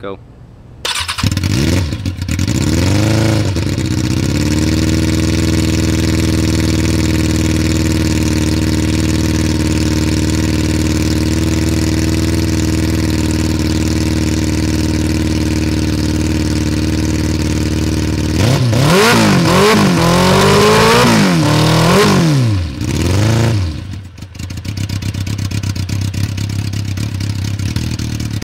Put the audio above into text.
Go.